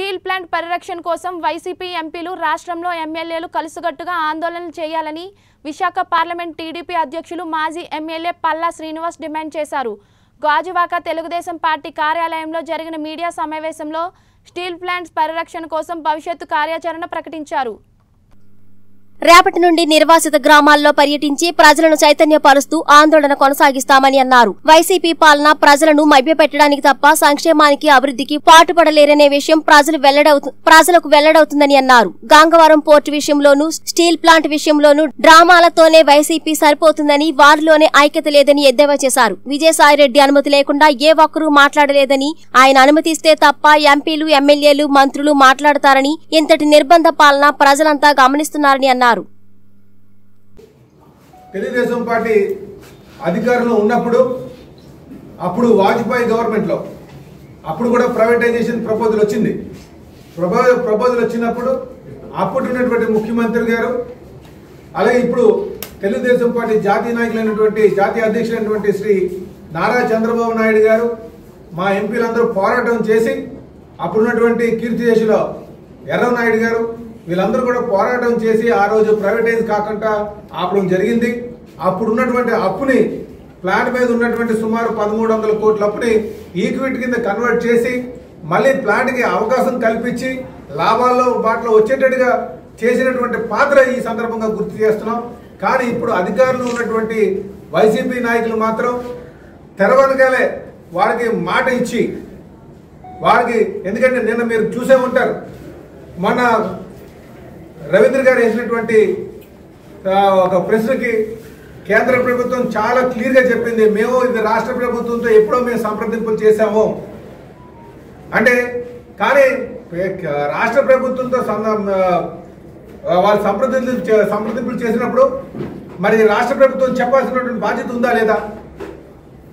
Steel plant పరిరక్షణ కోసం YCP ఎంపీలు రాష్ట్రంలో ఎమ్మెల్యేలు కలుసుగట్టుగా ఆందోళనలు చేయాలని విశాఖ పార్లమెంట్ టీడీపీ అధ్యక్షులు మాజీ ఎమ్మెల్యే పల్లా శ్రీనివాస్ డిమాండ్ చేశారు. గాజువాక తెలుగుదేశం పార్టీ కార్యాలయంలో జరిగిన మీడియా సమావేశంలో స్టీల్ ప్లాంట్స్ పరిరక్షణ కోసం భవిష్యత్తు కార్యాచరణ ప్రకటించారు. రేపటి నుండి నిర్వాసిత గ్రామాల్లో పర్యటించి ప్రజలను చైతన్యపరుస్తూ ఆందోళన కొనసాగిస్తామని అన్నారు. వైసీపీ పాలన ప్రజలను మభ్యపెట్టడానికి తప్ప సంక్షేమానికి అభివృద్ధికి పాటుపడలేరనే విషయం ప్రజలు వెల్లడవుతు ప్రజలకు వెల్లడవుతుందని అన్నారు. గంగవరం పోర్టు విషయంలోనూ స్టీల్ ప్లాంట్ విషయంలోనూ డ్రామాలతోనే వైసీపీ సరిపోతుందని వారిలోనే ఐక్యత లేదని ఎద్దేవా చేశారు. విజయసాయిరెడ్డి అనుమతి లేకుండా ఏ ఒక్కరూ మాట్లాడలేదని ఆయన అనుమతిస్తే తప్ప ఎంపీలు ఎమ్మెల్యేలు మంత్రులు మాట్లాడతారని ఇంతటి నిర్బంధ పాలన ప్రజలంతా గమనిస్తున్నారని అన్నారు. తెలుగుదేశం పార్టీ అధికారంలో ఉన్నప్పుడు అప్పుడు వాజ్పేయి గవర్నమెంట్లో అప్పుడు కూడా ప్రైవేటైజేషన్ ప్రపోజల్ వచ్చింది. ప్రపో ప్రపోజల్ వచ్చినప్పుడు అప్పుడు ఉన్నటువంటి ముఖ్యమంత్రి గారు అలాగే ఇప్పుడు తెలుగుదేశం పార్టీ జాతీయ నాయకులైనటువంటి జాతీయ అధ్యక్షులైనటువంటి శ్రీ నారా చంద్రబాబు నాయుడు గారు మా ఎంపీలందరూ పోరాటం చేసి అప్పుడున్నటువంటి కీర్తిశేషుల ఎర్రనాయుడు గారు వీళ్ళందరూ కూడా పోరాటం చేసి ఆ రోజు ప్రైవేటైజ్ కాకుండా ఆపడం జరిగింది. అప్పుడు ఉన్నటువంటి అప్పుని ప్లాంట్ మీద ఉన్నటువంటి సుమారు పదమూడు వందల కోట్ల అప్పుని ఈక్విటీ కింద కన్వర్ట్ చేసి మళ్ళీ ప్లాంట్కి అవకాశం కల్పించి లాభాల్లో వాటిలో వచ్చేటట్టుగా చేసినటువంటి పాత్ర ఈ సందర్భంగా గుర్తు చేస్తున్నాం. కానీ ఇప్పుడు అధికారులు ఉన్నటువంటి వైసీపీ నాయకులు మాత్రం తెరవనగానే వారికి మాట ఇచ్చి వారికి ఎందుకంటే నిన్న మీరు చూసే ఉంటారు మన రవీంద్ర గారు వేసినటువంటి ఒక ప్రశ్నకి కేంద్ర ప్రభుత్వం చాలా క్లియర్గా చెప్పింది మేము ఇది రాష్ట్ర ప్రభుత్వంతో ఎప్పుడో మేము సంప్రదింపులు చేశాము. అంటే కానీ రాష్ట్ర ప్రభుత్వంతో వాళ్ళు సంప్రదింపులు చే- సంప్రదింపులు చేసినప్పుడు మరి రాష్ట్ర ప్రభుత్వం చెప్పాల్సినటువంటి బాధ్యత ఉందా లేదా?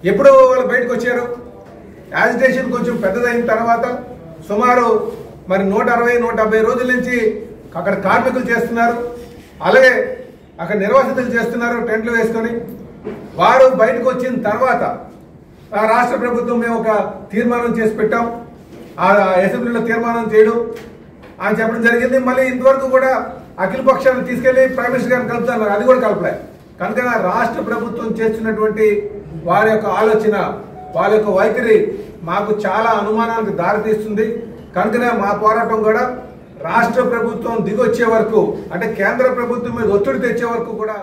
ఎప్పుడు వాళ్ళు బయటకు వచ్చారు. యాజిటేషన్ కొంచెం పెద్దదైన తర్వాత సుమారు మరి నూట అరవై నూట రోజుల నుంచి అక్కడ కార్మికులు చేస్తున్నారు అలాగే అక్కడ నిర్వాసితులు చేస్తున్నారు టెంట్లు వేసుకొని. వారు బయటకు వచ్చిన తర్వాత ఆ రాష్ట్ర ప్రభుత్వం మేము ఒక తీర్మానం చేసి పెట్టాం. ఆ అసెంబ్లీలో తీర్మానం చేయడం. అని చెప్పడం జరిగింది. మళ్ళీ ఇంతవరకు కూడా అఖిల పక్షాన్ని తీసుకెళ్ళి ప్రైమ్ మినిస్టర్ గారిని కలుపుతున్నారు అది కూడా కలపలే. కనుక రాష్ట్ర ప్రభుత్వం చేస్తున్నటువంటి వారి యొక్క ఆలోచన వాళ్ళ యొక్క వైఖరి మాకు చాలా అనుమానాలకు దారితీస్తుంది. కనుకనే మా పోరాటం కూడా రాష్ట్ర ప్రభుత్వం దిగొచ్చే వరకు అంటే కేంద్ర ప్రభుత్వం మీద ఒత్తిడి తెచ్చే వరకు కూడా